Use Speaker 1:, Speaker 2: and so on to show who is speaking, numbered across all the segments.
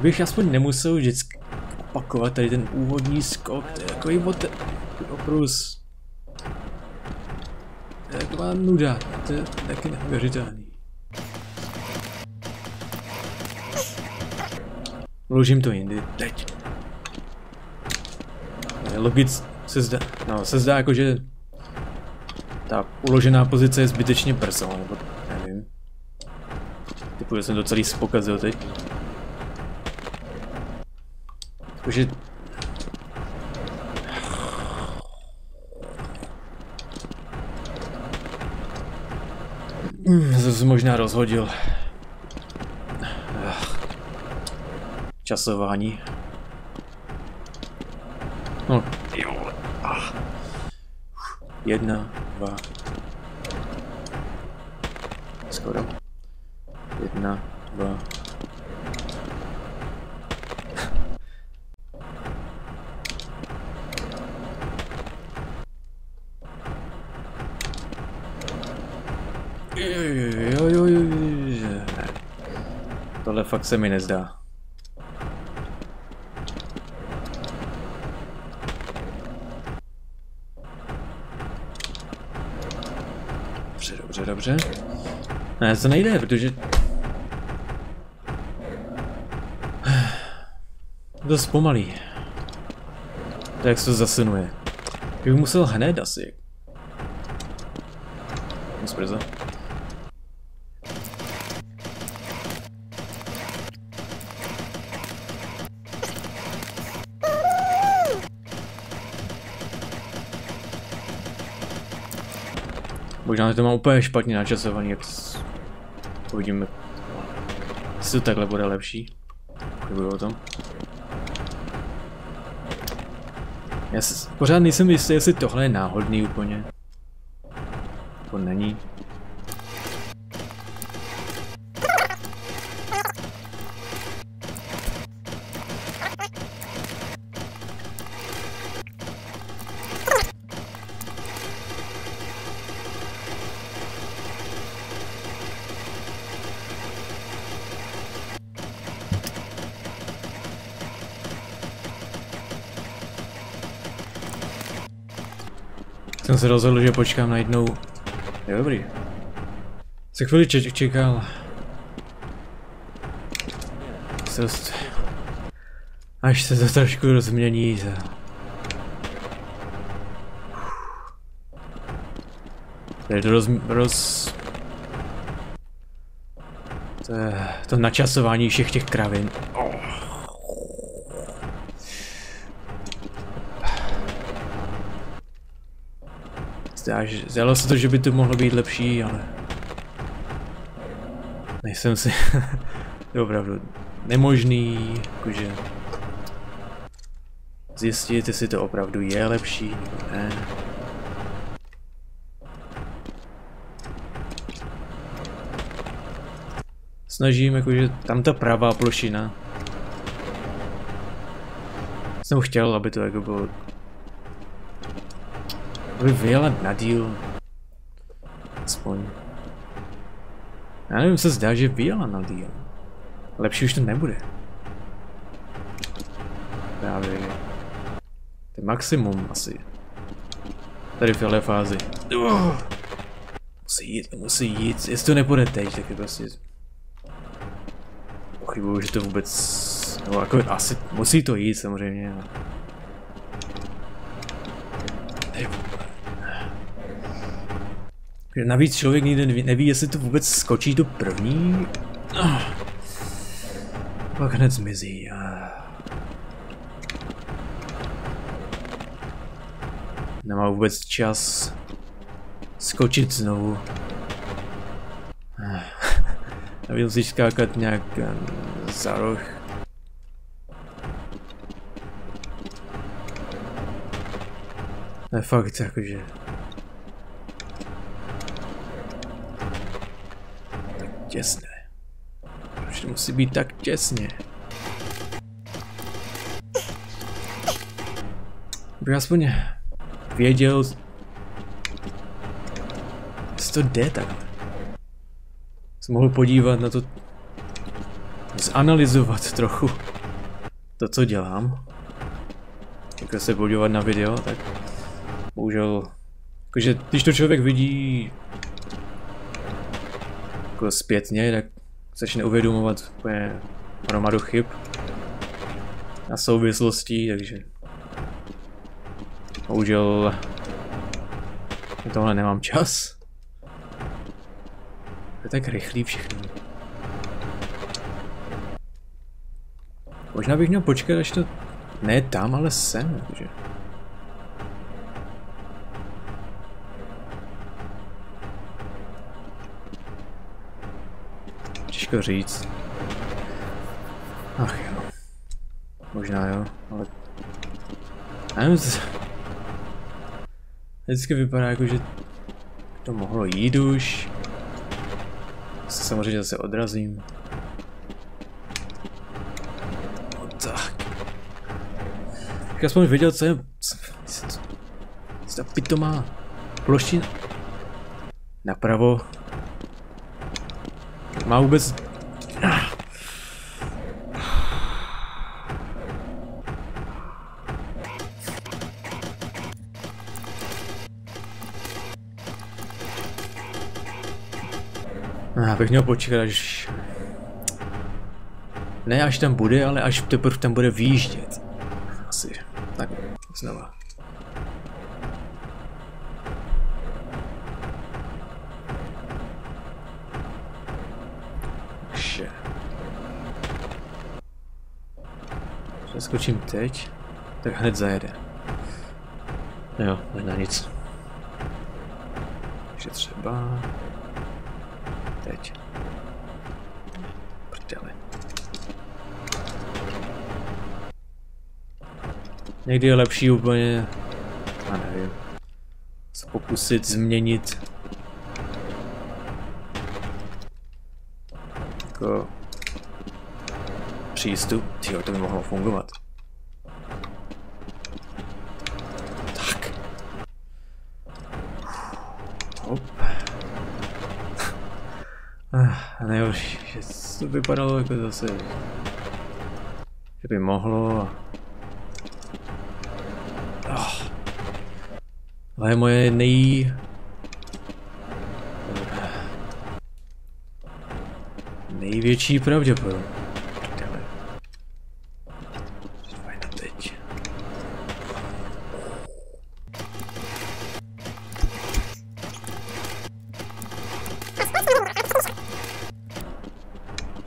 Speaker 1: Bych aspoň nemusel vždycky opakovat tady ten úvodní skok, to je takový od... oprus. To je taková nuda, to je taky neuvěřitelný. Vložím to jindy, teď. Logic se zdá, no, se zdá jako, že ta uložená pozice je zbytečně brzo, nebo nevím. Typu, že jsem to celý spokazil teď. Takže... Hmm, zase možná rozhodil. Časování. No. Jedna, dva. Skoro. Jedna, dva. Jo, jo, jo, jo. Tohle fakt se mi nezdá. Dobře, dobře, dobře. Ne, to nejde, protože... Dost pomalý. To jak se to zasunuje. Bych musel hned asi. Moc brzo. Možná, to má úplně špatně načasovaný, jak uvidíme, jestli to takhle bude lepší. Pochybuju o tom. Já si pořád nejsem jistý, jestli tohle je náhodný úplně. To není. Jsem se rozhodl, že počkám na jednou. Je dobrý. Se chvíli čekal. Dost... Až se to trošku rozmění. Za... Tady to roz... roz... To, je... to načasování všech těch kravin. Zdálo se to, že by to mohlo být lepší, ale... Nejsem si... to opravdu nemožný, jakože... Zjistit, jestli to opravdu je lepší, ne. Snažím, jakože tam ta pravá plošina. Jsem chtěl, aby to jako bylo vyjela na díl. Aspoň. Já nevím, se zdá, že vyjela na díl. Lepší už to nebude. Právě. To je maximum asi. Tady v téhle fázi. Uh, musí jít, musí jít. Jestli to nepůjde teď, tak je prostě... Pochybuju, že to vůbec... No jako asi musí to jít samozřejmě. Navíc člověk nikdy neví, jestli to vůbec skočí do první. Pak hned zmizí. Nemá vůbec čas skočit znovu. Navíc musíš skákat nějak za roh. Ne, fakt, jakože... těsné. Proč to musí být tak těsně? Bych aspoň věděl, jestli to jde takhle. Jsem mohl podívat na to, zanalizovat trochu to, co dělám. Jako se podívat na video, tak bohužel, jakože když to člověk vidí jako zpětně, tak začne uvědomovat úplně hromadu chyb a souvislostí, takže bohužel tohle nemám čas. To je tak rychlý všechno. Možná bych měl počkat, až to... Ne tam, ale sem, takže... Těžko říct. Ach jo. Možná jo, ale... Já nevím, co... Vždycky vypadá jako, že to mohlo jít už. Se samozřejmě zase odrazím. No tak. Tak aspoň věděl, co je... Co ta pitomá ploština. Napravo. Má vůbec... Já bych měl počkat, až... Ne až tam bude, ale až teprve tam bude výjíždět. Takže. Přeskočím teď, tak hned zajede. Jo, možná nic. Takže třeba teď. Prdele. Někdy je lepší úplně, já nevím, se pokusit změnit jako přístup. Tyjo, to by mohlo fungovat. Tak. Hop. A nejhorší, že to vypadalo jako zase, že by mohlo. Oh. Ale moje nej... Největší pravděpodobnost.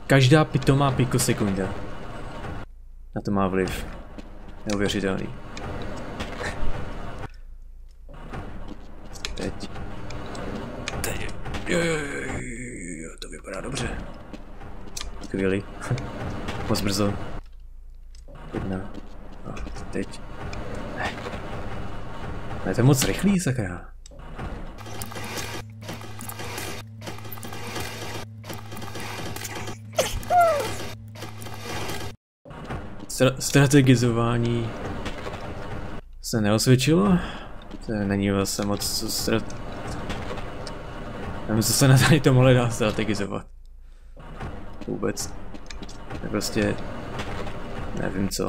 Speaker 1: Každá pitomá pikosekunda. Na to má vliv. Neuvěřitelný. Teď. Teď. Jo, jo, jo, jo, to vypadá dobře. Skvělý. Moc brzo. Jedna. A teď. Ne. Ne, to je moc rychlý, sakra. Stra strategizování se neosvědčilo. To není vlastně moc co strat... Nevím, co se na tady tomuhle dá strategizovat. Vůbec. To prostě... Nevím co.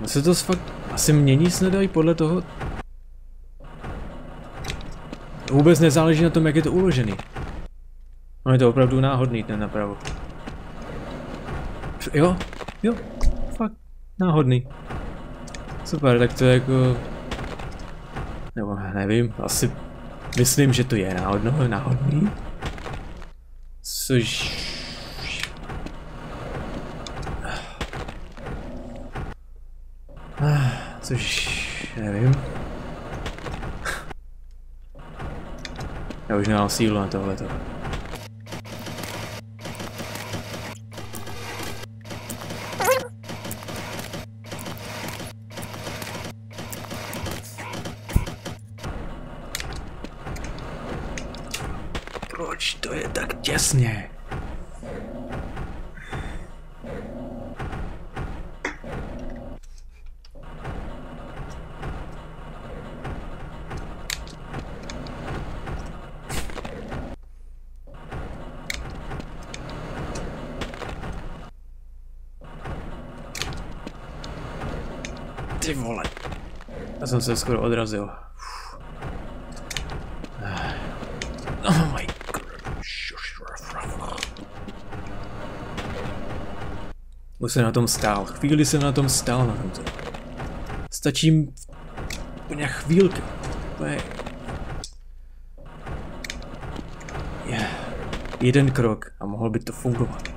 Speaker 1: No se to fakt asi mění snad i podle toho, Vůbec nezáleží na tom, jak je to uložený. No je to opravdu náhodný ten napravo. Jo, jo, fakt náhodný. Super, tak to je jako... Nebo nevím, asi myslím, že to je náhodno, náhodný. Což... Což... nevím. Já už nemám sílu na tohleto. Jasně. Ty vole. Já jsem se skoro odrazil. Už jsem na tom stál. Chvíli jsem na tom stál na tomto. Stačí úplně chvílky. Úplně... Yeah. Jeden krok a mohl by to fungovat.